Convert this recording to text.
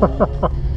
Ha ha ha.